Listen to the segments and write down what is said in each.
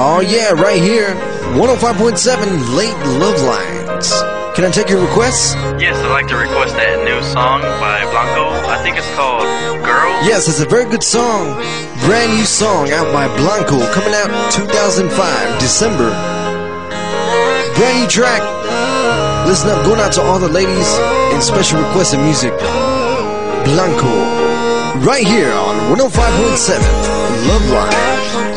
Oh, yeah, right here. 105.7 Late Love Lines. Can I take your requests? Yes, I'd like to request that new song by Blanco. I think it's called Girl. Yes, it's a very good song. Brand new song out by Blanco, coming out 2005, December. Brand new track. Listen up, going out to all the ladies and special requests of music. Blanco, right here on 105.7 Love Lines.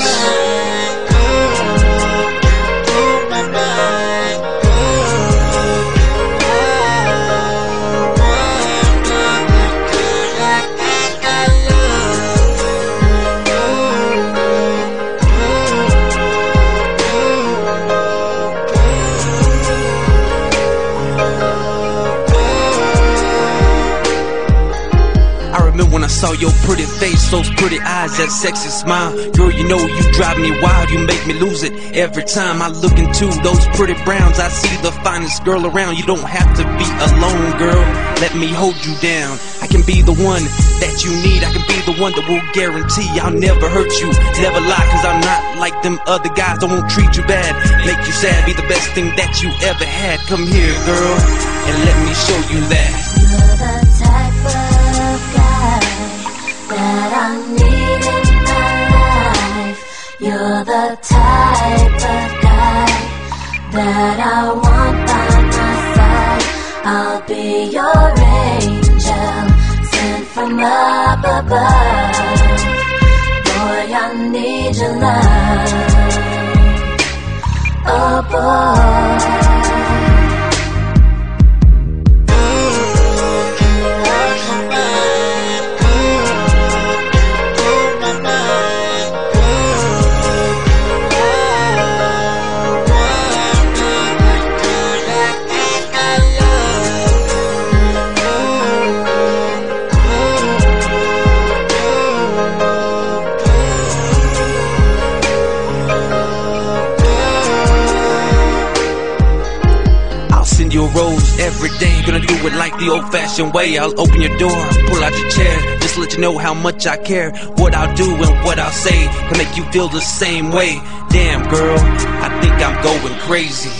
Saw your pretty face, those pretty eyes, that sexy smile. Girl, you know you drive me wild, you make me lose it. Every time I look into those pretty browns, I see the finest girl around. You don't have to be alone, girl. Let me hold you down. I can be the one that you need. I can be the one that will guarantee I'll never hurt you, never lie, cause I'm not like them other guys. I won't treat you bad, make you sad, be the best thing that you ever had. Come here, girl, and let me show you that. That I want by my side. I'll be your angel, sent from up above. Boy, I need your love. Rose every day. Gonna do it like the old fashioned way. I'll open your door, pull out your chair, just let you know how much I care. What I'll do and what I'll say can make you feel the same way. Damn, girl, I think I'm going crazy.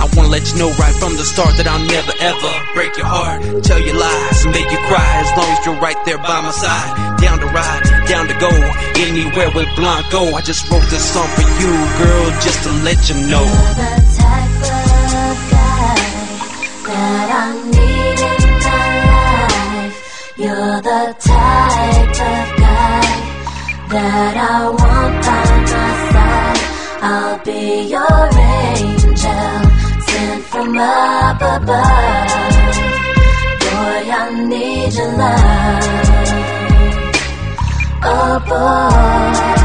I wanna let you know right from the start that I'll never ever break your heart, tell you lies, make you cry as long as you're right there by my side. Down to ride, down to go, anywhere with Blanco. I just wrote this song for you, girl, just to let you know. That I need in my life. You're the type of guy that I want by my side. I'll be your angel, sent from up above. Boy, I need your love. Oh boy.